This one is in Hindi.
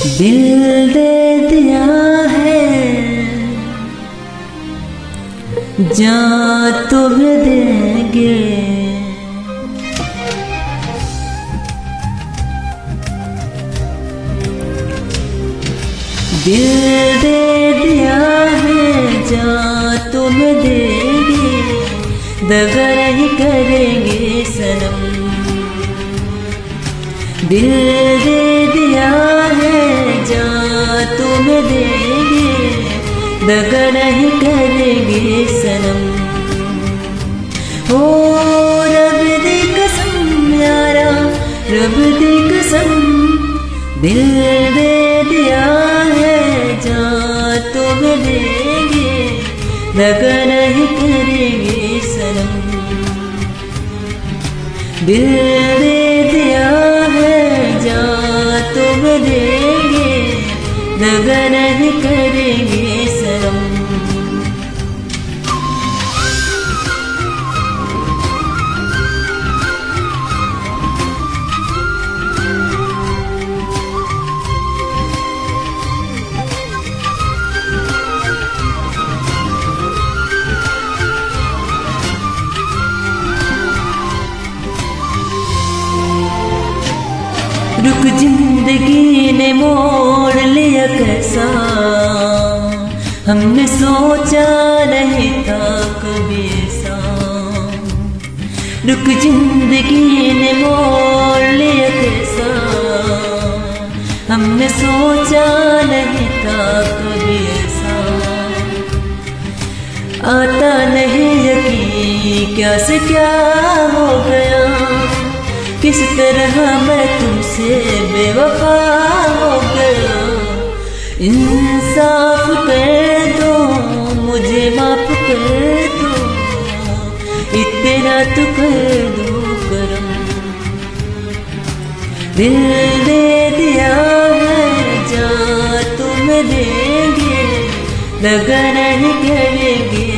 दिल दे दिया है। जा तुम्हें देंगे दिल दे दिया है, जा तुम देंगे दगा नहीं करेंगे सनम। दिल दे दिया है, जा तुम देंगे दगा नहीं करेंगे सनम। हो रब दी कसम यारा रब दी कसम, दिल दे दिया है, जा तुम देंगे दगा नहीं करेंगे सनम। दिल दे देंगे नगर केगे सर्व रुक ज़िंदगी ने मोड़ लिया कैसा? हमने सोचा नहीं था कभी ऐसा। रुक ज़िंदगी ने मोड़ लिया कैसा? हमने सोचा नहीं था कभी ऐसा। आता नहीं यकीन, क्या से क्या हो गया? किस तरह मैं तुमसे बेवफा हो गया? इंसाफ कर दो, मुझे माफ़ कर दो। इतना तो कर दो करम दिल दे दिया है जा तुम देंगे लगा नहीं करेंगे